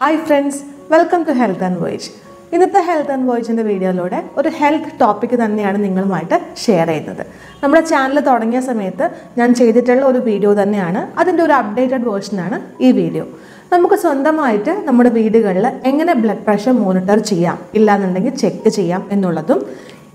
Hi friends welcome to health and voyage ഇന്നത്തെ health and വോയിജിന്റെ വീഡിയോയിലൂടെ ഒരു ഹെൽത്ത് ടോപ്പിക് തന്നെയാണ് നിങ്ങളുമായിട്ട് ഷെയർ ചെയ്യുന്നത്. നമ്മുടെ ചാനൽ തുടങ്ങിയ സമയത്ത് ഞാൻ ചെയ്തിട്ടുള്ള ഒരു വീഡിയോ തന്നെയാണ്. അതിന്റെ ഒരു അപ്ഡേറ്റഡ് വേർഷനാണ് ഈ വീഡിയോ നമുക്ക് സ്വന്തമായിട്ട് നമ്മുടെ വീടുകളിൽ എങ്ങനെ ബ്ലഡ് പ്രഷർ മോണിറ്റർ ചെയ്യാം ഇല്ലാന്നുണ്ടെങ്കിൽ ചെക്ക് ചെയ്യാം എന്നുള്ളതും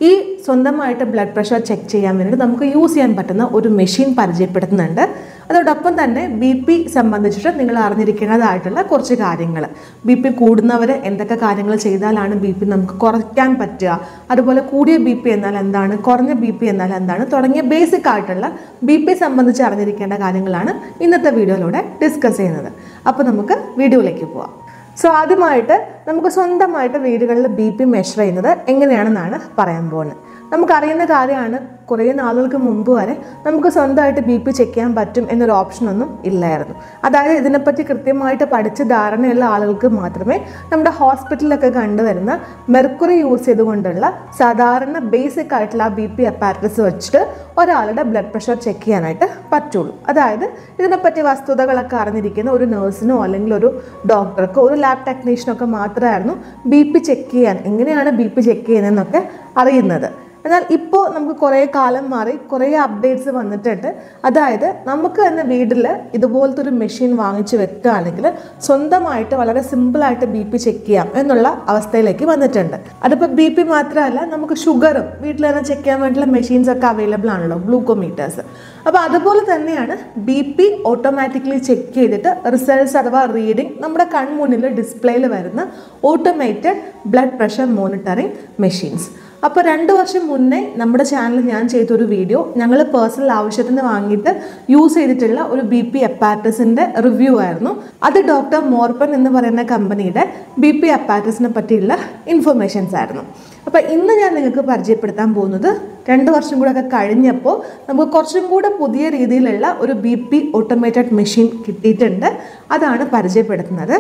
ഈ സ്വന്തമായിട്ട് ബ്ലഡ് പ്രഷർ ചെക്ക് ചെയ്യാൻ വേണ്ടിയിട്ട് നമുക്ക് യൂസ് ചെയ്യാൻ പറ്റുന്ന ഒരു മെഷീൻ പരിചയപ്പെടുത്തുന്നുണ്ട്. അതോടൊപ്പം തന്നെ ബി പി സംബന്ധിച്ചിട്ട് നിങ്ങൾ അറിഞ്ഞിരിക്കേണ്ടതായിട്ടുള്ള കുറച്ച് കാര്യങ്ങൾ ബി പി കൂടുന്നവർ എന്തൊക്കെ കാര്യങ്ങൾ ചെയ്താലാണ് ബി പി നമുക്ക് കുറയ്ക്കാൻ പറ്റുക. അതുപോലെ കൂടിയ ബി പി എന്നാൽ എന്താണ് കുറഞ്ഞ ബി പി എന്നാൽ എന്താണ് തുടങ്ങിയ ബേസിക് ആയിട്ടുള്ള ബി പി സംബന്ധിച്ച് അറിഞ്ഞിരിക്കേണ്ട കാര്യങ്ങളാണ് ഇന്നത്തെ വീഡിയോയിലൂടെ ഡിസ്കസ് ചെയ്യുന്നത്. അപ്പോൾ നമുക്ക് വീഡിയോയിലേക്ക് പോവാം. സോ ആദ്യമായിട്ട് നമുക്ക് സ്വന്തമായിട്ട് വീടുകളിൽ ബി പി മെഷർ ചെയ്യുന്നത് എങ്ങനെയാണെന്നാണ് പറയാൻ പോകുന്നത്. നമുക്കറിയുന്ന കാര്യമാണ് കുറേ നാളുകൾക്ക് മുമ്പ് വരെ നമുക്ക് സ്വന്തമായിട്ട് ബി പി ചെക്ക് ചെയ്യാൻ പറ്റും എന്നൊരു ഓപ്ഷനൊന്നും ഇല്ലായിരുന്നു. അതായത് ഇതിനെപ്പറ്റി കൃത്യമായിട്ട് പഠിച്ച ധാരണയുള്ള ആളുകൾക്ക് മാത്രമേ നമ്മുടെ ഹോസ്പിറ്റലിലൊക്കെ കണ്ടുവരുന്ന മെർക്കുറി യൂസ് ചെയ്തുകൊണ്ടുള്ള സാധാരണ ബേസിക് ആയിട്ടുള്ള ബി പി അപ്പാരറ്റസ് വെച്ചിട്ട് ഒരാളുടെ ബ്ലഡ് പ്രഷർ ചെക്ക് ചെയ്യാനായിട്ട് പറ്റുള്ളൂ. അതായത് ഇതിനെപ്പറ്റി വസ്തുതകളൊക്കെ അറിഞ്ഞിരിക്കുന്ന ഒരു നേഴ്സിനോ അല്ലെങ്കിൽ ഒരു ഡോക്ടർക്കോ ഒരു ലാബ് ടെക്നീഷ്യനൊക്കെ മാത്രമായിരുന്നു ബി പി ചെക്ക് ചെയ്യാൻ എങ്ങനെയാണ് ബി പി ചെക്ക് ചെയ്യുന്നതെന്നൊക്കെ അറിയുന്നത്. എന്നാൽ ഇപ്പോൾ നമുക്ക് കുറേ കാലം മാറി കുറേ അപ്ഡേറ്റ്സ് വന്നിട്ടുണ്ട്. അതായത് നമുക്ക് തന്നെ വീട്ടിൽ ഇതുപോലത്തെ ഒരു മെഷീൻ വാങ്ങിച്ച് വെക്കുകയാണെങ്കിൽ സ്വന്തമായിട്ട് വളരെ സിമ്പിളായിട്ട് ബി പി ചെക്ക് ചെയ്യാം എന്നുള്ള അവസ്ഥയിലേക്ക് വന്നിട്ടുണ്ട്. അതിപ്പോൾ ബി പി മാത്രമല്ല നമുക്ക് ഷുഗറും വീട്ടിൽ തന്നെ ചെക്ക് ചെയ്യാൻ വേണ്ടിയുള്ള മെഷീൻസ് ഒക്കെ അവൈലബിൾ ആണല്ലോ ഗ്ലൂക്കോമീറ്റേഴ്സ് അപ്പോൾ അതുപോലെ തന്നെയാണ് ബി പി ഓട്ടോമാറ്റിക്കലി ചെക്ക് ചെയ്തിട്ട് റിസൾട്ട്സ് അഥവാ റീഡിംഗ് നമ്മുടെ കൺമുന്നിൽ ഡിസ്പ്ലേയിൽ വരുന്ന automated blood pressure monitoring machines അപ്പോൾ രണ്ട് വർഷം മുന്നേ നമ്മുടെ ചാനലിൽ ഞാൻ ചെയ്തൊരു വീഡിയോ ഞങ്ങൾ പേഴ്സണൽ ആവശ്യത്തിന് വാങ്ങിയിട്ട് യൂസ് ചെയ്തിട്ടുള്ള ഒരു ബി പി അപ്പാറ്റസിന്റെ റിവ്യൂ ആയിരുന്നു. അത് ഡോക്ടർ മോർപ്പൻ എന്ന് പറയുന്ന കമ്പനിയുടെ ബി പി അപ്പാറ്റസിനെ പറ്റിയുള്ള ഇൻഫർമേഷൻസ് ആയിരുന്നു. അപ്പോൾ ഇന്ന് ഞാൻ നിങ്ങൾക്ക് പരിചയപ്പെടുത്താൻ പോകുന്നത് രണ്ട് വർഷം കൂടെ ഒക്കെ കഴിഞ്ഞപ്പോൾ നമുക്ക് കുറച്ചും കൂടെ പുതിയ രീതിയിലുള്ള ഒരു ബി പി ഓട്ടോമേറ്റഡ് മെഷീൻ കിട്ടിയിട്ടുണ്ട്. അതാണ് പരിചയപ്പെടുത്തുന്നത്.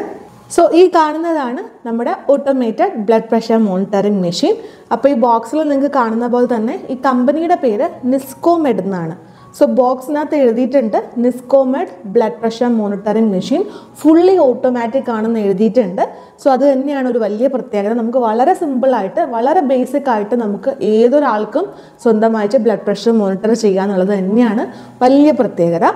സോ ഈ കാണുന്നതാണ് നമ്മുടെ automated blood pressure monitoring machine അപ്പോൾ ഈ ബോക്സിൽ നിങ്ങൾക്ക് കാണുന്ന പോലെ തന്നെ ഈ കമ്പനിയുടെ പേര് നിസ്കോമെഡ് എന്നാണ്. സോ ബോക്സിനകത്ത് എഴുതിയിട്ടുണ്ട് Niscomed blood pressure monitoring machine fully automatic ആണെന്ന് എഴുതിയിട്ടുണ്ട്. സോ അത് തന്നെയാണ് ഒരു വലിയ പ്രത്യേകത. നമുക്ക് വളരെ സിമ്പിളായിട്ട് വളരെ ബേസിക് ആയിട്ട് നമുക്ക് ഏതൊരാൾക്കും സ്വന്തമായിട്ട് ബ്ലഡ് പ്രഷർ മോണിറ്റർ ചെയ്യുക എന്നുള്ളത് തന്നെയാണ് വലിയ പ്രത്യേകത.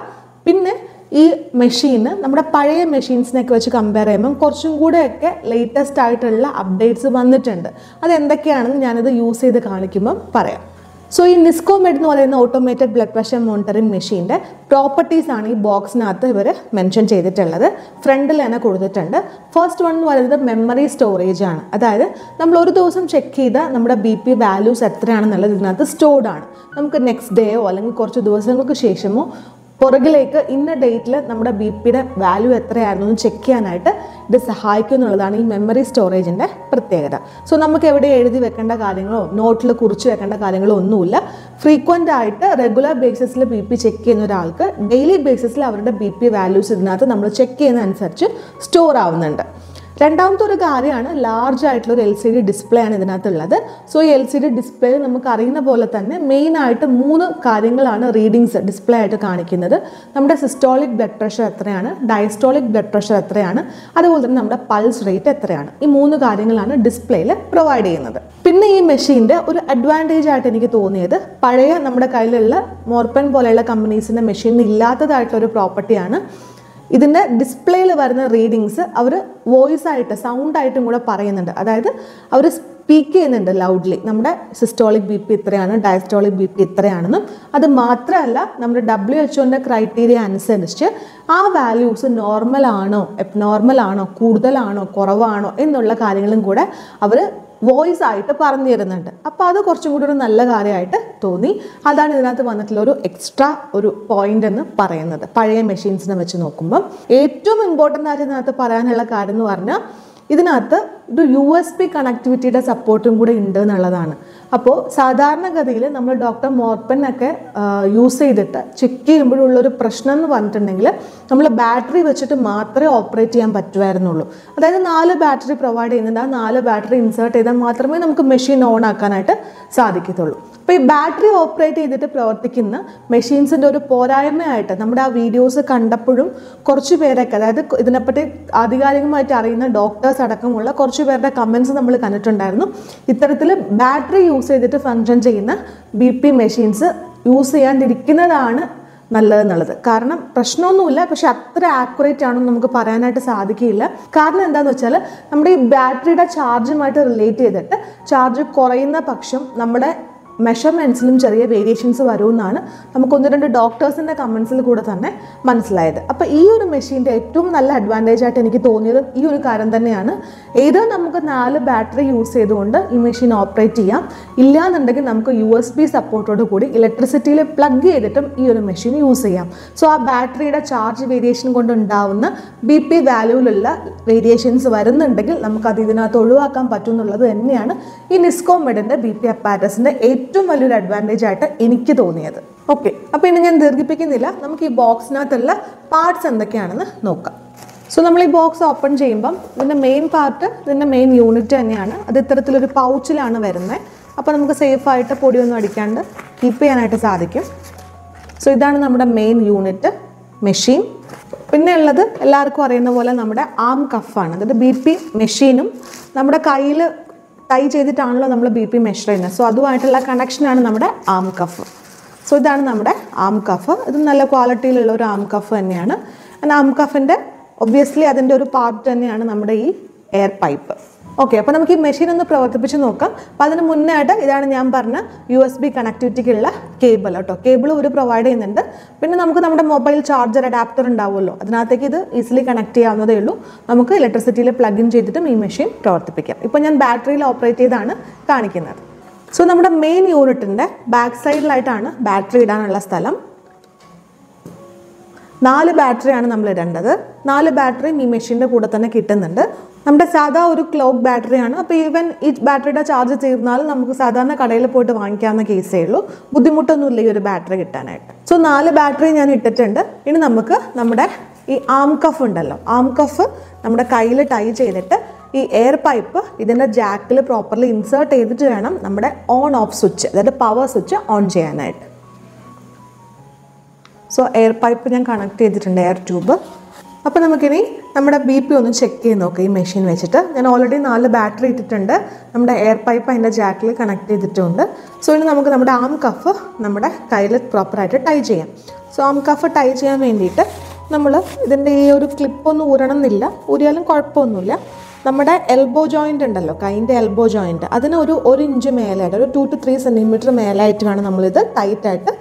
പിന്നെ ഈ മെഷീന് നമ്മുടെ പഴയ മെഷീൻസിനൊക്കെ വെച്ച് കമ്പയർ ചെയ്യുമ്പം കുറച്ചും കൂടെയൊക്കെ ലേറ്റസ്റ്റ് ആയിട്ടുള്ള അപ്ഡേറ്റ്സ് വന്നിട്ടുണ്ട്. അത് എന്തൊക്കെയാണെന്ന് ഞാനിത് യൂസ് ചെയ്ത് കാണിക്കുമ്പം പറയാം. സോ ഈ നിസ്കോമെഡ് എന്ന് പറയുന്ന ഓട്ടോമേറ്റഡ് ബ്ലഡ് പ്രഷർ മോണിറ്ററിംഗ് മെഷീന്റെ പ്രോപ്പർട്ടീസ് ആണ് ഈ ബോക്സിനകത്ത് ഇവർ മെൻഷൻ ചെയ്തിട്ടുള്ളത്. ഫ്രണ്ടിൽ തന്നെ കൊടുത്തിട്ടുണ്ട്. ഫസ്റ്റ് വൺ എന്ന് പറയുന്നത് മെമ്മറി സ്റ്റോറേജ് ആണ്. അതായത് നമ്മൾ ഒരു ദിവസം ചെക്ക് ചെയ്ത നമ്മുടെ ബി പി വാല്യൂസ് എത്രയാണെന്നുള്ളത് ഇതിനകത്ത് സ്റ്റോർഡ് ആണ്. നമുക്ക് നെക്സ്റ്റ് ഡേയോ അല്ലെങ്കിൽ കുറച്ച് ദിവസങ്ങൾക്ക് ശേഷമോ പുറകിലേക്ക് ഇന്ന ഡേറ്റിൽ നമ്മുടെ ബി പിയുടെ വാല്യൂ എത്രയായിരുന്നു എന്ന് ചെക്ക് ചെയ്യാനായിട്ട് ഇത് സഹായിക്കും എന്നുള്ളതാണ് ഈ മെമ്മറി സ്റ്റോറേജിന്റെ പ്രത്യേകത. സോ നമുക്ക് എവിടെ എഴുതി വെക്കേണ്ട കാര്യങ്ങളോ നോട്ടിൽ കുറിച്ച് വെക്കേണ്ട കാര്യങ്ങളോ ഒന്നുമില്ല. ഫ്രീക്വന്റ് ആയിട്ട് റെഗുലർ ബേസിസിൽ ബി പി ചെക്ക് ചെയ്യുന്ന ഒരാൾക്ക് ഡെയിലി ബേസിസിൽ അവരുടെ ബി പി വാല്യൂസ് ഇതിനകത്ത് നമ്മൾ ചെക്ക് ചെയ്യുന്ന അനുസരിച്ച് സ്റ്റോർ ആവുന്നുണ്ട്. രണ്ടാമത്തെ ഒരു കാര്യമാണ് ലാർജ് ആയിട്ടുള്ള ഒരു എൽ സി ഡി ഡിസ്പ്ലേ ആണ് ഇതിനകത്തുള്ളത്. സോ ഈ എൽ സി ഡി ഡിസ്പ്ലേ നമുക്ക് അറിയുന്ന പോലെ തന്നെ മെയിൻ ആയിട്ട് മൂന്ന് കാര്യങ്ങളാണ് റീഡിങ്സ് ഡിസ്പ്ലേ ആയിട്ട് കാണിക്കുന്നത്. നമ്മുടെ സിസ്റ്റോളിക് ബ്ലഡ് പ്രഷർ എത്രയാണ്? ഡയസ്റ്റോളിക് ബ്ലഡ് പ്രഷർ എത്രയാണ്? അതുപോലെ തന്നെ നമ്മുടെ പൾസ് റേറ്റ് എത്രയാണ്? ഈ മൂന്ന് കാര്യങ്ങളാണ് ഡിസ്പ്ലേയിൽ പ്രൊവൈഡ് ചെയ്യുന്നത്. പിന്നെ ഈ മെഷീന്റെ ഒരു അഡ്വാന്റേജ് ആയിട്ട് എനിക്ക് തോന്നിയത് പഴയ നമ്മുടെ കയ്യിലുള്ള മോർപ്പൻ പോലെയുള്ള കമ്പനീസിന്റെ മെഷീനിൽ ഇല്ലാത്തതായിട്ടുള്ള ഒരു പ്രോപ്പർട്ടിയാണ് ഇതിന്റെ ഡിസ്പ്ലേയിൽ വരുന്ന റീഡിങ്സ് അവർ വോയിസ് ആയിട്ട് സൗണ്ട് ആയിട്ടും കൂടെ പറയുന്നുണ്ട്. അതായത് അവർ സ്പീക്ക് ചെയ്യുന്നുണ്ട് ലൗഡ്ലി നമ്മുടെ സിസ്റ്റോളിക് ബി പി ഇത്രയാണ് ഡയസ്റ്റോളിക് ബി പി ഇത്രയാണെന്നും അത് മാത്രമല്ല നമ്മുടെ ഡബ്ല്യു എച്ച് ഒന്റെ ക്രൈറ്റീരിയ അനുസരിച്ച് ആ വാല്യൂസ് നോർമൽ ആണോ നോർമൽ ആണോ കൂടുതലാണോ കുറവാണോ എന്നുള്ള കാര്യങ്ങളും കൂടെ അവർ വോയിസ് ആയിട്ട് പറഞ്ഞു തരുന്നുണ്ട്. അപ്പോൾ അത് കുറച്ചും കൂടി ഒരു നല്ല കാര്യമായിട്ട് തോന്നി. അതാണ് ഇതിനകത്ത് വന്നിട്ടുള്ള ഒരു എക്സ്ട്രാ ഒരു പോയിന്റ് എന്ന് പറയുന്നത്. പഴയ മെഷീൻസിനെ വെച്ച് നോക്കുമ്പം. ഏറ്റവും ഇമ്പോർട്ടന്റ് ആയിട്ട് ഇതിനകത്ത് പറയാനുള്ള കാര്യം എന്ന് പറഞ്ഞാൽ ഇതിനകത്ത് ഒരു യു എസ് പി കണക്ടിവിറ്റിയുടെ സപ്പോർട്ടും കൂടെ ഉണ്ട് എന്നുള്ളതാണ്. അപ്പോൾ സാധാരണഗതിയിൽ നമ്മൾ ഡോക്ടർ മോർപ്പനൊക്കെ യൂസ് ചെയ്തിട്ട് ചെക്ക് ചെയ്യുമ്പോഴുള്ളൊരു പ്രശ്നം എന്ന് പറഞ്ഞിട്ടുണ്ടെങ്കിൽ നമ്മൾ ബാറ്ററി വെച്ചിട്ട് മാത്രമേ ഓപ്പറേറ്റ് ചെയ്യാൻ പറ്റുമായിരുന്നുള്ളൂ അതായത് നാല് ബാറ്ററി പ്രൊവൈഡ് ചെയ്യുന്നുണ്ട്. ആ നാല് ബാറ്ററി ഇൻസേർട്ട് ചെയ്താൽ മാത്രമേ നമുക്ക് മെഷീൻ ഓൺ ആക്കാനായിട്ട് സാധിക്കത്തുള്ളൂ. അപ്പോൾ ഈ ബാറ്ററി ഓപ്പറേറ്റ് ചെയ്തിട്ട് പ്രവർത്തിക്കുന്ന മെഷീൻസിന്റെ ഒരു പോരായ്മയായിട്ട് നമ്മുടെ ആ വീഡിയോസ് കണ്ടപ്പോഴും കുറച്ച് പേരൊക്കെ അതായത് ഇതിനെപ്പറ്റി ആധികാരികമായിട്ട് അറിയുന്ന ഡോക്ടേഴ്സ് അടക്കമുള്ള കുറച്ച് പേരുടെ കമൻസ് നമ്മൾ കണ്ടിട്ടുണ്ടായിരുന്നു. ഇത്തരത്തിൽ ബാറ്ററി യൂസ് ചെയ്തിട്ട് ഫങ്ഷൻ ചെയ്യുന്ന ബി പി മെഷീൻസ് യൂസ് ചെയ്യാണ്ടിരിക്കുന്നതാണ് നല്ലതെന്നുള്ളത്. കാരണം പ്രശ്നമൊന്നുമില്ല പക്ഷെ അത്ര ആക്യുറേറ്റ് ആണെന്ന് നമുക്ക് പറയാനായിട്ട് സാധിക്കില്ല കാരണം എന്താണെന്ന് വെച്ചാൽ നമ്മുടെ ഈ ബാറ്ററിയുടെ ചാർജുമായിട്ട് റിലേറ്റ് ചെയ്തിട്ട് ചാർജ് കുറയുന്ന പക്ഷം നമ്മുടെ മെഷർമെന്റ്സിലും ചെറിയ വേരിയേഷൻസ് വരുമെന്നാണ് നമുക്ക് ഒന്ന് രണ്ട് ഡോക്ടേഴ്സിന്റെ കമൻസിൽ കൂടെ തന്നെ മനസ്സിലായത്. അപ്പോൾ ഈ ഒരു മെഷീന്റെ ഏറ്റവും നല്ല അഡ്വാന്റേജ് ആയിട്ട് എനിക്ക് തോന്നിയത് ഈ ഒരു കാര്യം തന്നെയാണ്. ഏത് നമുക്ക് നാല് ബാറ്ററി യൂസ് ചെയ്തുകൊണ്ട് ഈ മെഷീൻ ഓപ്പറേറ്റ് ചെയ്യാം. ഇല്ലാന്നുണ്ടെങ്കിൽ നമുക്ക് യു എസ് ബി സപ്പോർട്ടോട് കൂടി ഇലക്ട്രിസിറ്റിയിൽ പ്ലഗ് ചെയ്തിട്ടും ഈ ഒരു മെഷീൻ യൂസ് ചെയ്യാം. സോ ആ ബാറ്ററിയുടെ ചാർജ് വേരിയേഷൻ കൊണ്ടുണ്ടാവുന്ന ബി പി വാല്യൂവിലുള്ള വേരിയേഷൻസ് വരുന്നുണ്ടെങ്കിൽ നമുക്കത് ഇതിനകത്ത് ഒഴിവാക്കാൻ പറ്റും എന്നുള്ളത് തന്നെയാണ് ഈ നിസ്കോമെഡിന്റെ ബി പി അപ്പാരസിന്റെ ഏറ്റവും വലിയൊരു അഡ്വാന്റേജ് ആയിട്ട് എനിക്ക് തോന്നിയത്. ഓക്കെ അപ്പോൾ ഇനി ഞാൻ ദീർഘിപ്പിക്കുന്നില്ല. നമുക്ക് ഈ ബോക്സിനകത്തുള്ള പാർട്സ് എന്തൊക്കെയാണെന്ന് നോക്കാം. സോ നമ്മൾ ഈ ബോക്സ് ഓപ്പൺ ചെയ്യുമ്പം ഇതിന്റെ മെയിൻ പാർട്ട് ഇതിന്റെ മെയിൻ യൂണിറ്റ് തന്നെയാണ്. അത് ഇത്തരത്തിലൊരു പൗച്ചിലാണ് വരുന്നത് അപ്പോൾ നമുക്ക് സേഫായിട്ട് പൊടിയൊന്നും അടിക്കാണ്ട് കീപ്പ് ചെയ്യാനായിട്ട് സാധിക്കും. സോ ഇതാണ് നമ്മുടെ മെയിൻ യൂണിറ്റ് മെഷീൻ പിന്നെ ഉള്ളത് എല്ലാവർക്കും അറിയുന്ന പോലെ നമ്മുടെ ആം കഫാണ് അതായത് ബി പി മെഷീനും നമ്മുടെ കയ്യിൽ ടൈ ചെയ്തിട്ടാണല്ലോ നമ്മൾ ബി പി മെഷർ ചെയ്യുന്നത്. സോ അതുമായിട്ടുള്ള കണക്ഷനാണ് നമ്മുടെ ആം കഫ് സോ ഇതാണ് നമ്മുടെ ആം കഫ് ഇത് നല്ല ക്വാളിറ്റിയിലുള്ള ഒരു ആം കഫ് തന്നെയാണ്. ആം കഫിന്റെ ഒബ്വിയസ്ലി അതിന്റെ ഒരു പാർട്ട് തന്നെയാണ് നമ്മുടെ ഈ എയർ പൈപ്പ് ഓക്കെ അപ്പോൾ നമുക്ക് ഈ മെഷീൻ ഒന്ന് പ്രവർത്തിപ്പിച്ച് നോക്കാം. അപ്പോൾ അതിന് മുന്നേ ആയിട്ട് ഇതാണ് ഞാൻ പറഞ്ഞ യു എസ് ബി കണക്ടിവിറ്റിക്കുള്ള കേബിൾ കേട്ടോ കേബിൾ ഒരു പ്രൊവൈഡ് ചെയ്യുന്നുണ്ട്. പിന്നെ നമുക്ക് നമ്മുടെ മൊബൈൽ ചാർജർ അഡാപ്റ്റർ ഉണ്ടാവുമല്ലോ. അതിനകത്തേക്ക് ഇത് ഈസിലി കണക്ട് ചെയ്യാവുന്നതേ ഉള്ളൂ. നമുക്ക് ഇലക്ട്രിസിറ്റിയിൽ പ്ലഗ് ഇൻ ചെയ്തിട്ടും ഈ മെഷീൻ പ്രവർത്തിപ്പിക്കാം. ഇപ്പോൾ ഞാൻ ബാറ്ററിയിൽ ഓപ്പറേറ്റ് ചെയ്താണ് കാണിക്കുന്നത്. സോ നമ്മുടെ മെയിൻ യൂണിറ്റിന്റെ ബാക്ക് സൈഡിലായിട്ടാണ് ബാറ്ററി ഇടാനുള്ള സ്ഥലം. നാല് ബാറ്ററിയാണ് നമ്മൾ ഇടേണ്ടത്. നാല് ബാറ്ററിയും ഈ മെഷീന്റെ കൂടെ തന്നെ കിട്ടുന്നുണ്ട്. നമ്മുടെ സാധാ ഒരു ക്ലോക്ക് ബാറ്ററിയാണ്. അപ്പോൾ ഈവൻ ഈ ബാറ്ററിയുടെ ചാർജ് തീർന്നാലും നമുക്ക് സാധാരണ കടയിൽ പോയിട്ട് വാങ്ങിക്കാവുന്ന കേസേ ഉള്ളൂ. ബുദ്ധിമുട്ടൊന്നുമില്ല ഈ ഒരു ബാറ്ററി കിട്ടാനായിട്ട്. സോ നാല് ബാറ്ററി ഞാൻ ഇട്ടിട്ടുണ്ട്. ഇനി നമുക്ക് നമ്മുടെ ഈ ആം കഫ് ഉണ്ടല്ലോ. ആം കഫ് നമ്മുടെ കയ്യിൽ ടൈ ചെയ്തിട്ട് ഈ എയർ പൈപ്പ് ഇതിന്റെ ജാക്കിൽ പ്രോപ്പർലി ഇൻസേർട്ട് ചെയ്തിട്ട് വേണം നമ്മുടെ ഓൺ ഓഫ് സ്വിച്ച് അതായത് പവർ സ്വിച്ച് ഓൺ ചെയ്യാനായിട്ട്. സോ എയർ പൈപ്പ് ഞാൻ കണക്ട് ചെയ്തിട്ടുണ്ട് എയർ ട്യൂബ് അപ്പോൾ നമുക്കിനി നമ്മുടെ ബി പി ഒന്ന് ചെക്ക് ചെയ്ത് നോക്കാം. ഈ മെഷീൻ വെച്ചിട്ട്. ഞാൻ ഓൾറെഡി നാല് ബാറ്ററി ഇട്ടിട്ടുണ്ട്. നമ്മുടെ എയർ പൈപ്പ് അതിന്റെ ജാക്കിൽ കണക്ട് ചെയ്തിട്ടുണ്ട്. സോ ഇനി നമുക്ക് നമ്മുടെ ആം കഫ് നമ്മുടെ കയ്യിൽ പ്രോപ്പറായിട്ട് ടൈ ചെയ്യാം. സോ ആം കഫ് ടൈ ചെയ്യാൻ വേണ്ടിയിട്ട് നമ്മൾ ഇതിന്റെ ഈ ഒരു ക്ലിപ്പൊന്നും ഊരണം എന്നില്ല ഊരിയാലും കുഴപ്പമൊന്നുമില്ല. നമ്മുടെ എൽബോ ജോയിന്റ് ഉണ്ടല്ലോ കൈന്റെ എൽബോ ജോയിന്റ് അതിന് ഒരു ഒരു ഇഞ്ച് മേലായിട്ട് ഒരു ടു ടു ത്രീ സെന്റിമീറ്റർ മേലായിട്ട് വേണം നമ്മളിത് ടൈറ്റായിട്ട്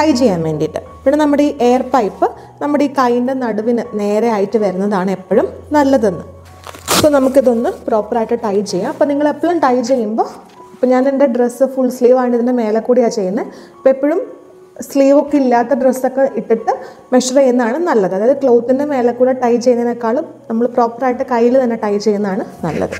ടൈ ചെയ്യാൻ വേണ്ടിയിട്ട്. പിന്നെ നമ്മുടെ ഈ എയർ പൈപ്പ് നമ്മുടെ ഈ കൈന്റെ നടുവിന് നേരെ ആയിട്ട് വരുന്നതാണ് എപ്പോഴും നല്ലതെന്ന്. അപ്പോൾ നമുക്കിതൊന്ന് പ്രോപ്പറായിട്ട് ടൈ ചെയ്യാം. അപ്പോൾ നിങ്ങൾ എപ്പോഴും ടൈ ചെയ്യുമ്പോൾ ഇപ്പോൾ ഞാൻ എന്റെ ഡ്രസ്സ് ഫുൾ സ്ലീവ് ആണ് ഇതിന്റെ മേലെ കൂടിയാണ് ചെയ്യുന്നത്. അപ്പോൾ എപ്പോഴും സ്ലീവൊക്കെ ഇല്ലാത്ത ഡ്രസ്സൊക്കെ ഇട്ടിട്ട് മെഷർ ചെയ്യുന്നതാണ് നല്ലത്. അതായത് ക്ലോത്തിന്റെ മേലെ കൂടെ ടൈ ചെയ്യുന്നതിനേക്കാളും നമ്മൾ പ്രോപ്പറായിട്ട് കയ്യിൽ തന്നെ ടൈ ചെയ്യുന്നതാണ് നല്ലത്.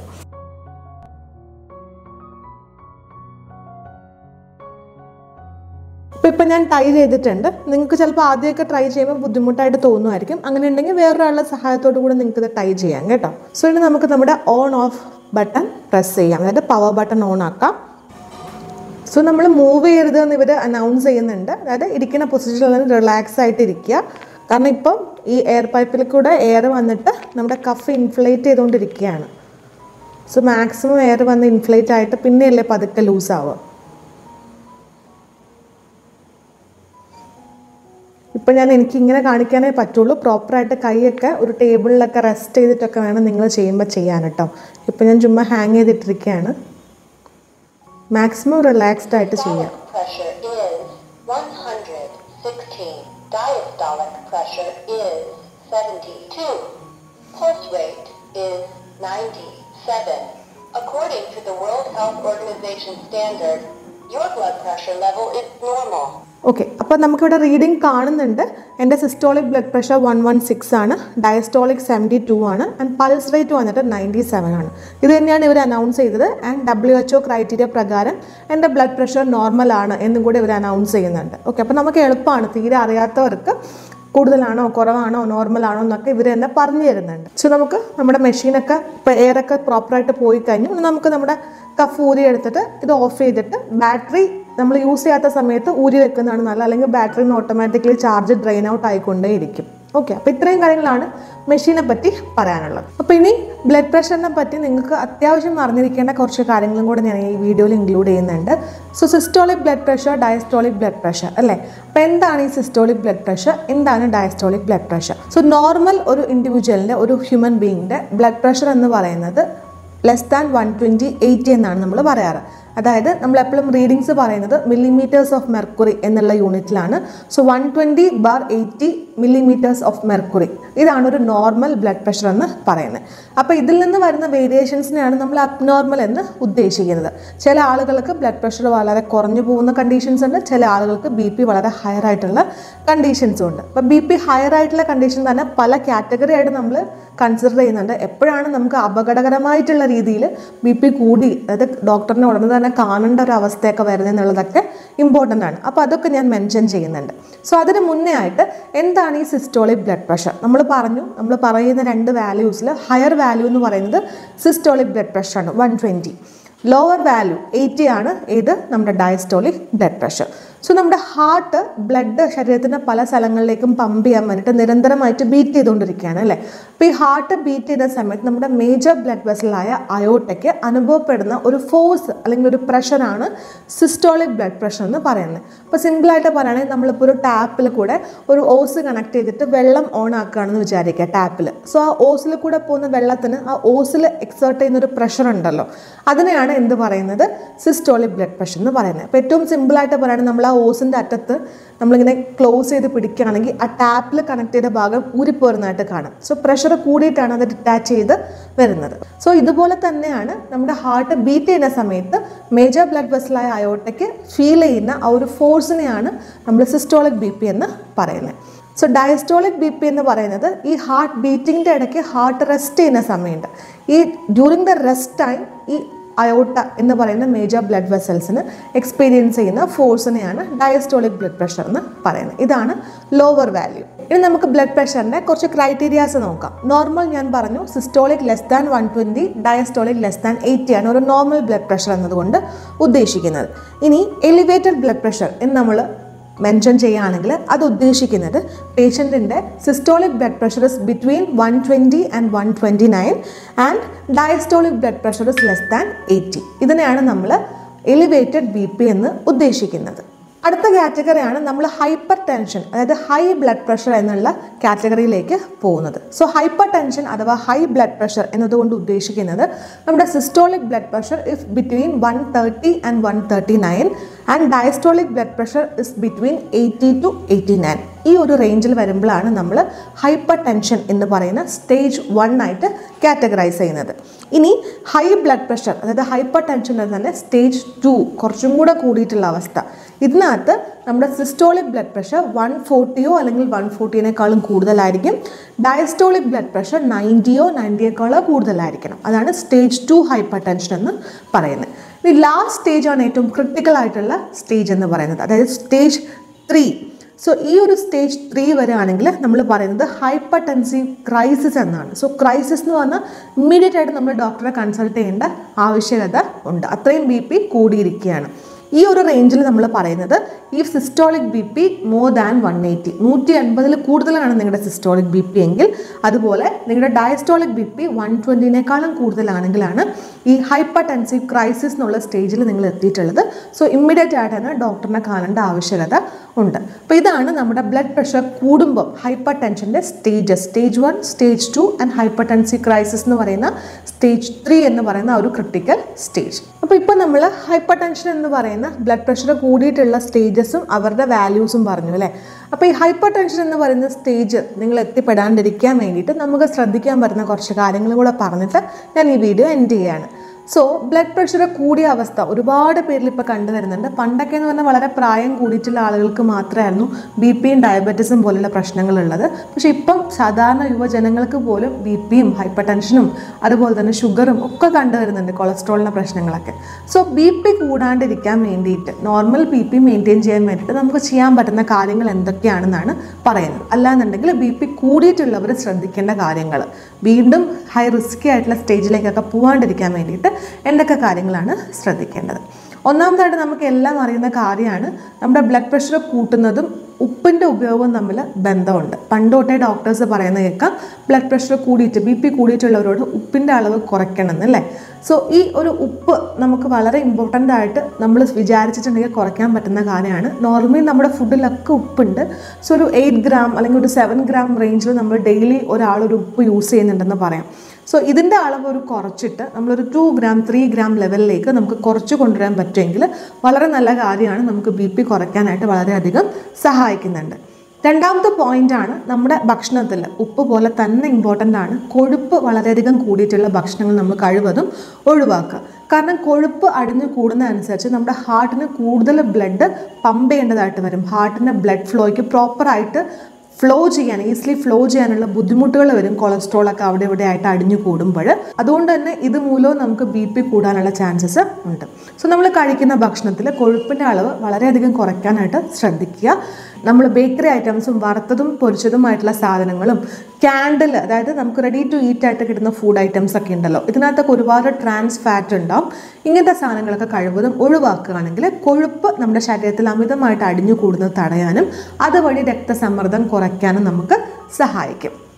ഇപ്പം ഞാൻ ടൈ ചെയ്തിട്ടുണ്ട്. നിങ്ങൾക്ക് ചിലപ്പോൾ ആദ്യമൊക്കെ ട്രൈ ചെയ്യുമ്പോൾ ബുദ്ധിമുട്ടായിട്ട് തോന്നുമായിരിക്കും. അങ്ങനെ ഉണ്ടെങ്കിൽ വേറൊരാളുടെ സഹായത്തോടു കൂടെ ഇത് ടൈ ചെയ്യാം കേട്ടോ. സോ ഇനി നമുക്ക് നമ്മുടെ ഓൺ ഓഫ് ബട്ടൺ പ്രസ് ചെയ്യാം. അതായത് പവർ ബട്ടൺ ഓൺ ആക്കാം. സോ നമ്മൾ മൂവ് ചെയ്യരുത് എന്ന് ഇവർ അനൗൺസ് ചെയ്യുന്നുണ്ട്. അതായത് ഇരിക്കുന്ന പൊസിഷനിൽ നിന്ന് റിലാക്സ് ആയിട്ട് ഇരിക്കുക. കാരണം ഇപ്പം ഈ എയർ പൈപ്പിൽ കൂടെ എയർ വന്നിട്ട് നമ്മുടെ കഫ് ഇൻഫ്ലേറ്റ് ചെയ്തുകൊണ്ടിരിക്കുകയാണ്. സോ മാക്സിമം എയർ വന്ന് ഇൻഫ്ലേറ്റ് ആയിട്ട് പിന്നെയല്ലേ പതുക്കെ ലൂസ് ഇപ്പം ഞാൻ എനിക്ക് ഇങ്ങനെ കാണിക്കാനേ പറ്റുള്ളൂ. പ്രോപ്പറായിട്ട് കൈയൊക്കെ ഒരു ടേബിളിലൊക്കെ റെസ്റ്റ് ചെയ്തിട്ടൊക്കെ വേണം നിങ്ങൾ ചെയ്യുമ്പോൾ ചെയ്യാൻ കേട്ടോ. ഇപ്പം ഞാൻ ചുമ്മാ ഹാങ് ചെയ്തിട്ടിരിക്കുകയാണ് മാക്സിമം റിലാക്സ്ഡ് ആയിട്ട് ചെയ്യാം. According to the World Health Organization standard, your blood pressure level is normal. Okay അപ്പോൾ നമുക്കിവിടെ റീഡിംഗ് കാണുന്നുണ്ട്. എന്റെ systolic blood pressure one one six ആണ്. ഡയസ്റ്റോളിക് സെവന്റി ടു ആണ്. ആൻഡ് പൾസ് റേറ്റ് വന്നിട്ട് നയന്റി സെവൻ ആണ്. ഇത് തന്നെയാണ് ഇവർ അനൗൺസ് ചെയ്തത്. And W H O criteria പ്രകാരം എന്റെ ബ്ലഡ് പ്രഷർ നോർമൽ ആണ് എന്നും കൂടി ഇവർ അനൗൺസ് ചെയ്യുന്നുണ്ട്. ഓക്കെ അപ്പോൾ നമുക്ക് എളുപ്പമാണ്. തീരെ അറിയാത്തവർക്ക് കൂടുതലാണോ കുറവാണോ നോർമൽ ആണോ എന്നൊക്കെ ഇവർ തന്നെ പറഞ്ഞു തരുന്നുണ്ട്. സോ നമുക്ക് നമ്മുടെ മെഷീനൊക്കെ ഇപ്പോൾ എയറൊക്കെ പ്രോപ്പറായിട്ട് പോയി കഴിഞ്ഞു. നമുക്ക് നമ്മുടെ കഫ് ഊരി എടുത്തിട്ട് ഇത് ഓഫ് ചെയ്തിട്ട് ബാറ്ററി നമ്മൾ യൂസ് ചെയ്യാത്ത സമയത്ത് ഊരി വെക്കുന്നതാണ് നല്ലത്. അല്ലെങ്കിൽ battery automatically charge drain out ആയിക്കൊണ്ടേ ഇരിക്കും ഓക്കെ അപ്പോൾ ഇത്രയും കാര്യങ്ങളാണ് മെഷീനെ പറ്റി പറയാനുള്ളത്. അപ്പോൾ ഇനി ബ്ലഡ് പ്രഷറിനെ പറ്റി നിങ്ങൾക്ക് അത്യാവശ്യം അറിഞ്ഞിരിക്കേണ്ട കുറച്ച് കാര്യങ്ങളും കൂടെ ഞാൻ ഈ വീഡിയോയിൽ ഇൻക്ലൂഡ് ചെയ്യുന്നുണ്ട്. So systolic blood pressure diastolic blood pressure അല്ലേ? അപ്പോൾ എന്താണ് ഈ സിസ്റ്റോളിക് ബ്ലഡ് പ്രഷർ എന്താണ് diastolic blood pressure so normal ഒരു ഇൻഡിവിജ്വലിന്റെ ഒരു ഹ്യൂമൻ ബീയിങ്ങിന്റെ ബ്ലഡ് പ്രഷർ എന്ന് പറയുന്നത് less than one twenty eighty എന്നാണ് നമ്മൾ പറയാറ്. അതായത് നമ്മൾ എപ്പോഴും റീഡിങ്സ് പറയുന്നത് മില്ലിമീറ്റേഴ്സ് ഓഫ് മെർക്കുറി എന്നുള്ള യൂണിറ്റിലാണ് so one twenty bar eighty millimetres of mercury ഇതാണ് ഒരു നോർമൽ ബ്ലഡ് പ്രഷർ എന്ന് പറയുന്നത്. അപ്പോൾ ഇതിൽ നിന്ന് വരുന്ന വേരിയേഷൻസിനെയാണ് നമ്മൾ അബ്നോർമൽ എന്ന് ഉദ്ദേശിക്കുന്നത്. ചില ആളുകൾക്ക് ബ്ലഡ് പ്രഷർ വളരെ കുറഞ്ഞു പോകുന്ന കണ്ടീഷൻസ് ഉണ്ട്. ചില ആളുകൾക്ക് ബി പി വളരെ ഹയർ ആയിട്ടുള്ള കണ്ടീഷൻസും ഉണ്ട്. അപ്പോൾ ബി പി ഹയർ ആയിട്ടുള്ള കണ്ടീഷൻ തന്നെ പല കാറ്റഗറി ആയിട്ട് നമ്മൾ കൺസിഡർ ചെയ്യുന്നുണ്ട്. എപ്പോഴാണ് നമുക്ക് അപകടകരമായിട്ടുള്ള രീതിയിൽ ബി പി കൂടി അതായത് ഡോക്ടറിനെ ഉടനെ തന്നെ കാണേണ്ട ഒരു അവസ്ഥയൊക്കെ വരുന്നത് എന്നുള്ളതൊക്കെ ഇമ്പോർട്ടന്റ് ആണ്. അപ്പോൾ അതൊക്കെ ഞാൻ മെൻഷൻ ചെയ്യുന്നുണ്ട്. സോ അതിന് മുന്നേ ആയിട്ട് എന്താണ് ഈ സിസ്റ്റോളിക് ബ്ലഡ് പ്രഷർ നമ്മൾ പറഞ്ഞു നമ്മൾ പറയുന്ന രണ്ട് വാല്യൂസിൽ ഹയർ വാല്യൂ എന്ന് പറയുന്നത് systolic blood പ്രഷറാണ് one twenty lower value eighty ആണ് ഏത്? നമ്മുടെ ഡയസ്റ്റോളിക് ബ്ലഡ് പ്രഷർ സോ നമ്മുടെ ഹാർട്ട് ബ്ലഡ് ശരീരത്തിന്റെ പല സ്ഥലങ്ങളിലേക്കും പമ്പ് ചെയ്യാൻ വേണ്ടിയിട്ട് നിരന്തരമായിട്ട് ബീറ്റ് ചെയ്തുകൊണ്ടിരിക്കുകയാണ് അല്ലേ? അപ്പോൾ ഈ ഹാർട്ട് ബീറ്റ് ചെയ്യുന്ന സമയത്ത് നമ്മുടെ മേജർ ബ്ലഡ് വെസലായ അയോട്ടയ്ക്ക് അനുഭവപ്പെടുന്ന ഒരു ഫോഴ്സ് അല്ലെങ്കിൽ ഒരു പ്രഷറാണ് സിസ്റ്റോളിക് ബ്ലഡ് പ്രഷർ എന്ന് പറയുന്നത്. അപ്പോൾ സിമ്പിളായിട്ട് പറയുകയാണെങ്കിൽ നമ്മളിപ്പോൾ ഒരു ടാപ്പിൽ കൂടെ ഒരു ഓസ് കണക്ട് ചെയ്തിട്ട് വെള്ളം ഓൺ ആക്കുകയാണെന്ന് വിചാരിക്കുക ടാപ്പിൽ സോ ആ ഓസിൽ കൂടെ പോകുന്ന വെള്ളത്തിന് ആ ഓസിൽ എക്സേർട്ട് ചെയ്യുന്ന ഒരു പ്രഷർ ഉണ്ടല്ലോ. അതിനെയാണ് എന്ത് പറയുന്നത്? സിസ്റ്റോളിക് ബ്ലഡ് പ്രഷർ എന്ന് പറയുന്നത്. അപ്പോൾ ഏറ്റവും സിമ്പിളായിട്ട് പറയുകയാണെങ്കിൽ നമ്മൾ ആ ഓസിന്റെ അറ്റത്ത് നമ്മളിങ്ങനെ ക്ലോസ് ചെയ്ത് പിടിക്കുകയാണെങ്കിൽ ആ ടാപ്പിൽ കണക്ട് ചെയ്ത ഭാഗം ഊരിപ്പോരുന്നതായിട്ട് കാണാം. സോ പ്രഷർ കൂടിയിട്ടാണ് അത് ഡിറ്റാച്ച് ചെയ്ത് വരുന്നത്. സോ ഇതുപോലെ തന്നെയാണ് നമ്മുടെ ഹാർട്ട് ബീറ്റ് ചെയ്യുന്ന സമയത്ത് മേജർ ബ്ലഡ് വെസലായ അയോട്ടയ്ക്ക് ഫീൽ ചെയ്യുന്ന ആ ഒരു ഫോഴ്സിനെയാണ് നമ്മൾ സിസ്റ്റോളിക് ബി പി എന്ന് പറയുന്നത്. സോ ഡയസ്റ്റോളിക് ബി പി എന്ന് പറയുന്നത് ഈ ഹാർട്ട് ബീറ്റിങ്ങിന്റെ ഇടയ്ക്ക് ഹാർട്ട് റെസ്റ്റ് ചെയ്യുന്ന സമയമുണ്ട്. ഈ ഡ്യൂറിങ് ദ റെസ്റ്റ് ടൈം ഈ അയോട്ട എന്ന് പറയുന്ന മേജർ ബ്ലഡ് വെസൽസിന് എക്സ്പീരിയൻസ് ചെയ്യുന്ന ഫോഴ്സിനെയാണ് ഡയസ്റ്റോളിക് ബ്ലഡ് പ്രഷർ എന്ന് പറയുന്നത്. ഇതാണ് ലോവർ വാല്യൂ ഇനി നമുക്ക് ബ്ലഡ് പ്രഷറിന്റെ കുറച്ച് ക്രൈറ്റീരിയാസ് നോക്കാം. നോർമൽ ഞാൻ പറഞ്ഞു systolic less than one twenty diastolic less than eighty ആണ് ഒരു നോർമൽ ബ്ലഡ് പ്രഷർ എന്നതുകൊണ്ട് ഉദ്ദേശിക്കുന്നത്. ഇനി എലിവേറ്റഡ് ബ്ലഡ് പ്രഷർ എന്ന് നമ്മൾ മെൻഷൻ ചെയ്യുകയാണെങ്കിൽ അത് ഉദ്ദേശിക്കുന്നത് പേഷ്യന്റിന്റെ systolic blood pressure is between one twenty and one twenty nine and diastolic blood pressure is less than eighty ഇതിനെയാണ് നമ്മൾ എലിവേറ്റഡ് ബി പി എന്ന് ഉദ്ദേശിക്കുന്നത്. അടുത്ത കാറ്റഗറിയാണ് നമ്മൾ ഹൈപ്പർ ടെൻഷൻ അതായത് ഹൈ ബ്ലഡ് പ്രഷർ എന്നുള്ള കാറ്റഗറിയിലേക്ക് പോകുന്നത്. സോ ഹൈപ്പർ ടെൻഷൻ അഥവാ ഹൈ ബ്ലഡ് പ്രഷർ എന്നതുകൊണ്ട് ഉദ്ദേശിക്കുന്നത് നമ്മുടെ systolic blood pressure is between one thirty and one thirty nine and diastolic blood pressure is between eighty to eighty nine ഈ ഒരു റേഞ്ചിൽ വരുമ്പോഴാണ് നമ്മൾ ഹൈപ്പർ ടെൻഷൻ എന്ന് പറയുന്ന സ്റ്റേജ് വൺ ആയിട്ട് കാറ്റഗറൈസ് ചെയ്യുന്നത്. ഇനി ഹൈ ബ്ലഡ് പ്രഷർ അതായത് ഹൈപ്പർ ടെൻഷൻ തന്നെ സ്റ്റേജ് ടു കുറച്ചും കൂടെ കൂടിയിട്ടുള്ള അവസ്ഥ. ഇതിനകത്ത് നമ്മുടെ സിസ്റ്റോളിക് ബ്ലഡ് പ്രഷർ വൺ ഫോർട്ടിയോ അല്ലെങ്കിൽ വൺ ഫോർട്ടീനേക്കാളും കൂടുതലായിരിക്കും. ഡയസ്റ്റോളിക് ബ്ലഡ് പ്രഷർ നയന്റിയോ നയന്റിയേക്കാളോ കൂടുതലായിരിക്കണം. അതാണ് സ്റ്റേജ് ടു ഹൈപ്പർ ടെൻഷൻ എന്ന് പറയുന്നത്. ഇനി ലാസ്റ്റ് സ്റ്റേജാണ് ഏറ്റവും ക്രിട്ടിക്കൽ ആയിട്ടുള്ള സ്റ്റേജ് എന്ന് പറയുന്നത്. അതായത് സ്റ്റേജ് ത്രീ സോ ഈ ഒരു സ്റ്റേജ് ത്രീ വരെ ആണെങ്കിൽ നമ്മൾ പറയുന്നത് ഹൈപ്പർ ടെൻസീവ് ക്രൈസിസ് എന്നാണ്. സോ ക്രൈസിസ് എന്ന് പറഞ്ഞാൽ ഇമ്മീഡിയറ്റ് ആയിട്ട് നമ്മൾ ഡോക്ടറെ കൺസൾട്ട് ചെയ്യേണ്ട ആവശ്യകത ഉണ്ട്. അത്രയും ബി പി കൂടിയിരിക്കുകയാണ്. ഈ ഒരു റേഞ്ചിൽ നമ്മൾ പറയുന്നത് ഈ systolic B P more than one eighty നൂറ്റി അൻപതിൽ കൂടുതലാണ് നിങ്ങളുടെ സിസ്റ്റോളിക് ബി പി എങ്കിൽ അതുപോലെ നിങ്ങളുടെ ഡയസ്റ്റോളിക് ബി പി വൺ ട്വന്റിനേക്കാളും കൂടുതലാണെങ്കിലാണ് ഈ ഹൈപ്പർ ടെൻസീവ് ക്രൈസിസ് എന്നുള്ള സ്റ്റേജിൽ നിങ്ങൾ എത്തിയിട്ടുള്ളത്. സോ ഇമ്മീഡിയറ്റ് ആയിട്ട് തന്നെ ഡോക്ടറിനെ കാണേണ്ട ആവശ്യകത ഉണ്ട്. അപ്പോൾ ഇതാണ് നമ്മുടെ ബ്ലഡ് പ്രഷർ കൂടുമ്പോൾ ഹൈപ്പർ ടെൻഷന്റെ stages stage one stage two and hypertensive crisis എന്ന് പറയുന്ന സ്റ്റേജ് ത്രീ എന്ന് പറയുന്ന ഒരു ക്രിട്ടിക്കൽ സ്റ്റേജ് അപ്പോൾ ഇപ്പോൾ നമ്മൾ ഹൈപ്പർ ടെൻഷൻ എന്ന് പറയുന്ന ബ്ലഡ് പ്രഷർ കൂടിയിട്ടുള്ള സ്റ്റേജസും അവരുടെ വാല്യൂസും പറഞ്ഞു അല്ലേ? അപ്പോൾ ഈ ഹൈപ്പർ ടെൻഷൻ എന്ന് പറയുന്ന സ്റ്റേജ് നിങ്ങൾ എത്തിപ്പെടാണ്ടിരിക്കാൻ വേണ്ടിയിട്ട് നമുക്ക് ശ്രദ്ധിക്കാൻ പറ്റുന്ന കുറച്ച് കാര്യങ്ങൾ കൂടെ പറഞ്ഞിട്ട് ഞാൻ ഈ വീഡിയോ എൻഡ് ചെയ്യാണ്. സോ ബ്ലഡ് പ്രഷർ കൂടിയ അവസ്ഥ. ഒരുപാട് പേരിൽ ഇപ്പോൾ കണ്ടുവരുന്നുണ്ട് പണ്ടൊക്കെ എന്ന് പറഞ്ഞാൽ വളരെ പ്രായം കൂടിയിട്ടുള്ള ആളുകൾക്ക് മാത്രമായിരുന്നു ബി പിയും ഡയബറ്റീസും പോലുള്ള പ്രശ്നങ്ങളുള്ളത്. പക്ഷേ ഇപ്പം സാധാരണ യുവജനങ്ങൾക്ക് പോലും ബി പിയും ഹൈപ്പർ ടെൻഷനും അതുപോലെ തന്നെ ഷുഗറും ഒക്കെ കണ്ടുവരുന്നുണ്ട് കൊളസ്ട്രോളിന്റെ പ്രശ്നങ്ങളൊക്കെ. സോ ബി പി കൂടാണ്ടിരിക്കാൻ വേണ്ടിയിട്ട് നോർമൽ ബി പി മെയിന്റെയിൻ ചെയ്യാൻ വേണ്ടിയിട്ട് നമുക്ക് ചെയ്യാൻ പറ്റുന്ന കാര്യങ്ങൾ എന്തൊക്കെയാണെന്നാണ് പറയുന്നത്. അല്ലാന്നുണ്ടെങ്കിൽ ബി പി കൂടിയിട്ടുള്ളവർ ശ്രദ്ധിക്കേണ്ട കാര്യങ്ങൾ. വീണ്ടും ഹൈ റിസ്കി ആയിട്ടുള്ള സ്റ്റേജിലേക്കൊക്കെ പോകാണ്ടിരിക്കാൻ വേണ്ടിയിട്ട് എന്തൊക്കെ കാര്യങ്ങളാണ് ശ്രദ്ധിക്കേണ്ടത്? ഒന്നാമതായിട്ട് നമുക്ക് എല്ലാം അറിയുന്ന കാര്യമാണ് നമ്മുടെ ബ്ലഡ് പ്രഷർ കൂട്ടുന്നതും ഉപ്പിന്റെ ഉപയോഗവും തമ്മിൽ ബന്ധമുണ്ട്. പണ്ടോട്ടേ ഡോക്ടേഴ്സ് പറയുന്ന കേൾക്കാം ബ്ലഡ് പ്രഷർ കൂടിയിട്ട് ബി പി കൂടിയിട്ടുള്ളവരോട് ഉപ്പിന്റെ അളവ് കുറയ്ക്കണം എന്നല്ലേ സോ ഈ ഒരു ഉപ്പ് നമുക്ക് വളരെ ഇമ്പോർട്ടന്റ് ആയിട്ട് നമ്മൾ വിചാരിച്ചിട്ടുണ്ടെങ്കിൽ കുറയ്ക്കാൻ പറ്റുന്ന കാര്യമാണ്. നോർമലി നമ്മുടെ ഫുഡിലൊക്കെ ഉപ്പുണ്ട്. സോ ഒരു എയ്റ്റ് ഗ്രാം അല്ലെങ്കിൽ ഒരു സെവൻ ഗ്രാം റേഞ്ചിൽ നമ്മൾ ഡെയിലി ഒരാളൊരു ഉപ്പ് യൂസ് ചെയ്യുന്നുണ്ടെന്ന് പറയാം. സോ ഇതിന്റെ അളവ് ഒരു കുറച്ചിട്ട് നമ്മളൊരു ടു ഗ്രാം ത്രീ ഗ്രാം ലെവലിലേക്ക് നമുക്ക് കുറച്ച് കൊണ്ടുവരാൻ പറ്റുമെങ്കിൽ വളരെ നല്ല കാര്യമാണ്. നമുക്ക് ബി പി കുറയ്ക്കാനായിട്ട് വളരെയധികം സഹായിക്കുന്നുണ്ട്. രണ്ടാമത്തെ പോയിന്റാണ് നമ്മുടെ ഭക്ഷണത്തിൽ. ഉപ്പ് പോലെ തന്നെ ഇമ്പോർട്ടന്റ് ആണ്. കൊഴുപ്പ് വളരെയധികം കൂടിയിട്ടുള്ള ഭക്ഷണങ്ങൾ നമ്മൾ കഴിവതും ഒഴിവാക്കുക. കാരണം കൊഴുപ്പ് അടിഞ്ഞു കൂടുന്നതനുസരിച്ച് നമ്മുടെ ഹാർട്ടിന് കൂടുതൽ ബ്ലഡ് പമ്പ് ചെയ്യേണ്ടതായിട്ട് വരും. ഹാർട്ടിന്റെ ബ്ലഡ് ഫ്ലോയ്ക്ക് പ്രോപ്പറായിട്ട് ഫ്ലോ ചെയ്യാൻ ഈസിലി ഫ്ലോ ചെയ്യാനുള്ള ബുദ്ധിമുട്ടുകൾ വരും കൊളസ്ട്രോൾ ഒക്കെ അവിടെ ഇവിടെ ആയിട്ട് അടിഞ്ഞു കൂടുമ്പോൾ. അതുകൊണ്ട് തന്നെ ഇത് മൂലവും നമുക്ക് ബി പി കൂടാനുള്ള ചാൻസസ് ഉണ്ട്. സോ നമ്മൾ കഴിക്കുന്ന ഭക്ഷണത്തിൽ കൊഴുപ്പിന്റെ അളവ് വളരെയധികം കുറയ്ക്കാനായിട്ട് ശ്രദ്ധിക്കുക. നമ്മൾ ബേക്കറി ഐറ്റംസും വറുത്തതും പൊരിച്ചതുമായിട്ടുള്ള സാധനങ്ങളും ക്യാൻഡിൽ അതായത് നമുക്ക് റെഡി ടു ഈറ്റ് ആയിട്ട് കിട്ടുന്ന ഫുഡ് ഐറ്റംസ് ഒക്കെ ഉണ്ടല്ലോ. ഇതിനകത്തൊക്കെ ഒരുപാട് ട്രാൻസ് ഫാറ്റ് ഉണ്ടാവും. ഇങ്ങനത്തെ സാധനങ്ങളൊക്കെ കഴിവതും ഒഴിവാക്കുകയാണെങ്കിൽ കൊഴുപ്പ് നമ്മുടെ ശരീരത്തിൽ അമിതമായിട്ട് അടിഞ്ഞു കൂടുന്നത് തടയാനും അതുവഴി രക്തസമ്മർദ്ദം കുറയ്ക്കാനും നമുക്ക് സഹായിക്കും.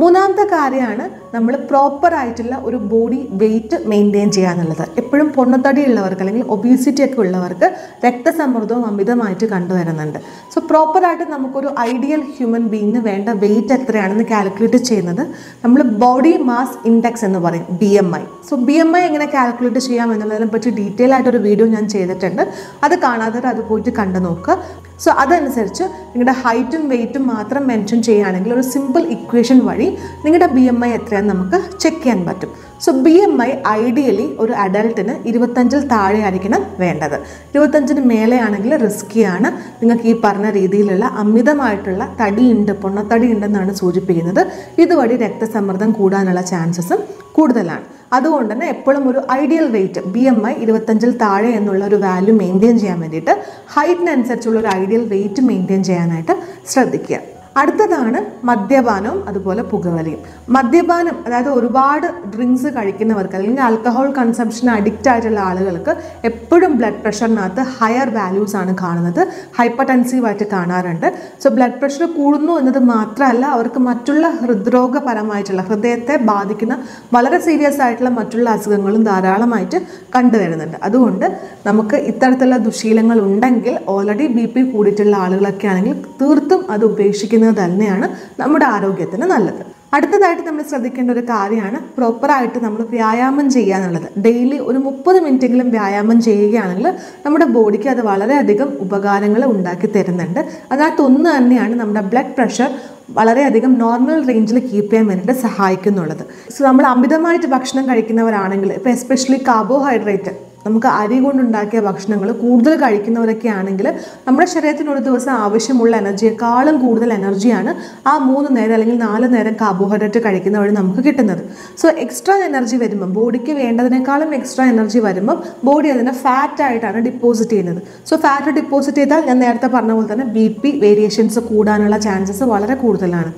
മൂന്നാമത്തെ കാര്യമാണ് നമ്മൾ പ്രോപ്പർ ആയിട്ടുള്ള ഒരു ബോഡി വെയിറ്റ് മെയിന്റെയിൻ ചെയ്യുക എന്നുള്ളത്. എപ്പോഴും പൊണ്ണത്തടി ഉള്ളവർക്ക് അല്ലെങ്കിൽ ഒബീസിറ്റി ഒക്കെ ഉള്ളവർക്ക് രക്തസമ്മർദ്ദവും അമിതമായിട്ട് കണ്ടുവരുന്നുണ്ട്. സോ പ്രോപ്പറായിട്ട് നമുക്കൊരു ഐഡിയൽ ഹ്യൂമൻ ബീങ്ങിന് വേണ്ട വെയിറ്റ് എത്രയാണെന്ന് കാൽക്കുലേറ്റ് ചെയ്യുന്നത് നമ്മൾ ബോഡി മാസ് ഇൻഡെക്സ് എന്ന് പറയും B M I so B M I എങ്ങനെ കാൽക്കുലേറ്റ് ചെയ്യാം എന്നുള്ളതിനെ പറ്റി ഡീറ്റെയിൽ ആയിട്ടൊരു വീഡിയോ ഞാൻ ചെയ്തിട്ടുണ്ട്. അത് കാണാതെ അത് പോയിട്ട് കണ്ടു നോക്കുക സോ അതനുസരിച്ച് നിങ്ങളുടെ ഹൈറ്റും വെയിറ്റും മാത്രം മെൻഷൻ ചെയ്യുകയാണെങ്കിൽ ഒരു സിമ്പിൾ ഇക്വേഷൻ വഴി നിങ്ങളുടെ ബി എം ഐ എത്രയാണെന്ന് നമുക്ക് ചെക്ക് ചെയ്യാൻ പറ്റും. So B M I ideally ഒരു അഡൽട്ടിന് ഇരുപത്തഞ്ചിൽ താഴെ ആയിരിക്കണം വേണ്ടത്. ഇരുപത്തഞ്ചിന് മേലെയാണെങ്കിൽ റിസ്ക്കിയാണ് നിങ്ങൾക്ക് ഈ പറഞ്ഞ രീതിയിലുള്ള അമിതമായിട്ടുള്ള തടിയുണ്ട് പൊണ്ണത്തടി ഉണ്ടെന്നാണ് സൂചിപ്പിക്കുന്നത്. ഇതുവഴി രക്തസമ്മർദ്ദം കൂടാനുള്ള ചാൻസസും കൂടുതലാണ്. അതുകൊണ്ട് തന്നെ എപ്പോഴും ഒരു ideal weight B M I ഇരുപത്തഞ്ചിൽ താഴെ എന്നുള്ള ഒരു വാല്യൂ മെയിന്റെയിൻ ചെയ്യാൻ വേണ്ടിയിട്ട് ഹൈറ്റിനനുസരിച്ചുള്ള ഒരു ഐഡിയൽ വെയിറ്റ് മെയിന്റെയിൻ ചെയ്യാനായിട്ട് ശ്രദ്ധിക്കുക. അടുത്തതാണ് മദ്യപാനവും അതുപോലെ പുകവലിയും. മദ്യപാനം അതായത് ഒരുപാട് ഡ്രിങ്ക്സ് കഴിക്കുന്നവർക്ക് അല്ലെങ്കിൽ ആൽക്കഹോൾ കൺസംഷൻ അഡിക്റ്റ് ആയിട്ടുള്ള ആളുകൾക്ക് എപ്പോഴും ബ്ലഡ് പ്രഷറിനകത്ത് ഹയർ വാല്യൂസ് ആണ് കാണുന്നത്. ഹൈപ്പർ ടെൻസീവായിട്ട് കാണാറുണ്ട്. സോ ബ്ലഡ് പ്രഷർ കൂടുന്നു എന്നത് മാത്രമല്ല അവർക്ക് മറ്റുള്ള ഹൃദ്രോഗപരമായിട്ടുള്ള ഹൃദയത്തെ ബാധിക്കുന്ന വളരെ സീരിയസ് ആയിട്ടുള്ള മറ്റുള്ള അസുഖങ്ങളും ധാരാളമായിട്ട് കണ്ടുവരുന്നുണ്ട്. അതുകൊണ്ട് നമുക്ക് ഇത്തരത്തിലുള്ള ദുശീലങ്ങൾ ഉണ്ടെങ്കിൽ ഓൾറെഡി ബി പി കൂടിയിട്ടുള്ള ആളുകളൊക്കെ ആണെങ്കിൽ തീർത്തും അത് ഉപേക്ഷിക്കുന്നത് തന്നെയാണ് നമ്മുടെ ആരോഗ്യത്തിന് നല്ലത്. അടുത്തതായിട്ട് നമ്മൾ ശ്രദ്ധിക്കേണ്ട ഒരു കാര്യമാണ് പ്രോപ്പറായിട്ട് നമ്മൾ വ്യായാമം ചെയ്യുക എന്നുള്ളത്. ഡെയിലി ഒരു മുപ്പത് മിനിറ്റെങ്കിലും വ്യായാമം ചെയ്യുകയാണെങ്കിൽ നമ്മുടെ ബോഡിക്ക് അത് വളരെയധികം ഉപകാരങ്ങൾ ഉണ്ടാക്കി തരുന്നുണ്ട്. അതിനകത്തൊന്ന് തന്നെയാണ് നമ്മുടെ ബ്ലഡ് പ്രഷർ വളരെയധികം നോർമൽ റേഞ്ചിൽ കീപ്പ് ചെയ്യാൻ വേണ്ടിയിട്ട് സഹായിക്കുന്നുള്ളത്. സോ നമ്മൾ അമിതമായിട്ട് ഭക്ഷണം കഴിക്കുന്നവരാണെങ്കിൽ ഇപ്പോൾ എസ്പെഷ്യലി കാർബോഹൈഡ്രേറ്റ് നമുക്ക് അരി കൊണ്ടുണ്ടാക്കിയ ഭക്ഷണങ്ങൾ കൂടുതൽ കഴിക്കുന്നവരൊക്കെ ആണെങ്കിൽ നമ്മുടെ ശരീരത്തിന് ഒരു ദിവസം ആവശ്യമുള്ള എനർജിയെക്കാളും കൂടുതൽ എനർജിയാണ് ആ മൂന്ന് നേരം അല്ലെങ്കിൽ നാല് നേരം കാർബോഹൈഡ്രേറ്റ് കഴിക്കുന്ന വഴി നമുക്ക് കിട്ടുന്നത്. സോ എക്സ്ട്രാ എനർജി വരുമ്പം ബോഡിക്ക് വേണ്ടതിനേക്കാളും എക്സ്ട്രാ എനർജി വരുമ്പം ബോഡി അതിനെ ഫാറ്റ് ആയിട്ടാണ് ഡിപ്പോസിറ്റ് ചെയ്യുന്നത്. സോ ഫാറ്റ് ഡിപ്പോസിറ്റ് ചെയ്താൽ ഞാൻ നേരത്തെ പറഞ്ഞ പോലെ തന്നെ ബി പി വേരിയേഷൻസ് കൂടാനുള്ള ചാൻസസ് വളരെ കൂടുതലാണ്.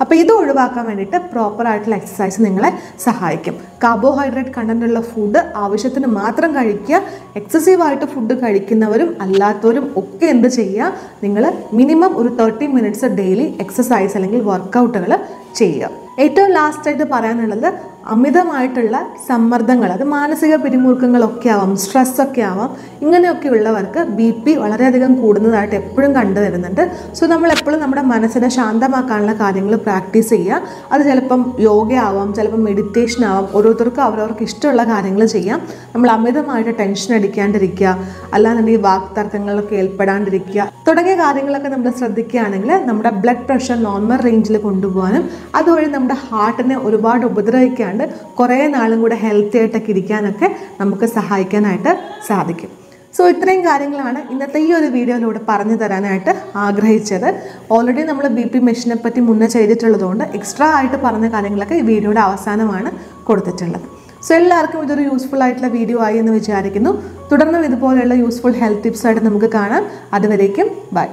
അപ്പോൾ ഇത് ഒഴിവാക്കാൻ വേണ്ടിയിട്ട് പ്രോപ്പർ ആയിട്ടുള്ള എക്സസൈസ് നിങ്ങളെ സഹായിക്കും. കാർബോഹൈഡ്രേറ്റ് കണ്ടന്റുള്ള ഫുഡ് ആവശ്യത്തിന് മാത്രം കഴിക്കുക. എക്സസീവായിട്ട് ഫുഡ് കഴിക്കുന്നവരും അല്ലാത്തവരും ഒക്കെ എന്ത് ചെയ്യുക? നിങ്ങൾ മിനിമം ഒരു തേർട്ടി മിനിറ്റ്സ് ഡെയിലി എക്സസൈസ് അല്ലെങ്കിൽ വർക്കൗട്ടുകൾ ചെയ്യുക. ഏറ്റവും ലാസ്റ്റായിട്ട് പറയാനുള്ളത് അമിതമായിട്ടുള്ള സമ്മർദ്ദങ്ങൾ അത് മാനസിക പിരിമുറുക്കങ്ങളൊക്കെ ആവാം സ്ട്രെസ്സൊക്കെ ആവാം ഇങ്ങനെയൊക്കെ ഉള്ളവർക്ക് ബി പി വളരെയധികം കൂടുന്നതായിട്ട് എപ്പോഴും കണ്ടു തരുന്നുണ്ട് സോ നമ്മൾ എപ്പോഴും നമ്മുടെ മനസ്സിനെ ശാന്തമാക്കാനുള്ള കാര്യങ്ങൾ പ്രാക്ടീസ് ചെയ്യുക. അത് ചിലപ്പം യോഗ ആവാം ചിലപ്പം മെഡിറ്റേഷൻ ആവാം ഓരോരുത്തർക്കും അവരവർക്ക് ഇഷ്ടമുള്ള കാര്യങ്ങൾ ചെയ്യാം. നമ്മൾ അമിതമായിട്ട് ടെൻഷൻ അടിക്കാണ്ടിരിക്കുക അല്ലാന്നുണ്ടെങ്കിൽ വാക്തർക്കങ്ങളിലൊക്കെ ഏർപ്പെടാണ്ടിരിക്കുക. തുടങ്ങിയ കാര്യങ്ങളൊക്കെ നമ്മൾ ശ്രദ്ധിക്കുകയാണെങ്കിൽ നമ്മുടെ ബ്ലഡ് പ്രഷർ നോർമൽ റേഞ്ചിൽ കൊണ്ടുപോകാനും അതുവഴി നമ്മുടെ ഹാർട്ടിനെ ഒരുപാട് ഉപദ്രവിക്കാണ്ട് കുറേ നാളും കൂടെ ഹെൽത്തി ആയിട്ടൊക്കെ ഇരിക്കാനൊക്കെ നമുക്ക് സഹായിക്കാനായിട്ട് സാധിക്കും. സോ ഇത്രയും കാര്യങ്ങളാണ് ഇന്നത്തെ ഈ ഒരു വീഡിയോയിലൂടെ പറഞ്ഞു തരാനായിട്ട് ആഗ്രഹിച്ചത്. ഓൾറെഡി നമ്മൾ ബി പി മെഷീനെ പറ്റി മുന്നേ ചെയ്തിട്ടുള്ളതുകൊണ്ട് എക്സ്ട്രാ ആയിട്ട് പറഞ്ഞ കാര്യങ്ങളൊക്കെ ഈ വീഡിയോയുടെ അവസാനമാണ് കൊടുത്തിട്ടുള്ളത്. സോ എല്ലാവർക്കും ഇതൊരു യൂസ്ഫുൾ ആയിട്ടുള്ള വീഡിയോ ആയി എന്ന് വിചാരിക്കുന്നു. തുടർന്നും ഇതുപോലെയുള്ള യൂസ്ഫുൾ ഹെൽത്ത് ടിപ്സ് ആയിട്ട് നമുക്ക് കാണാം. അതുവരേക്കും ബൈ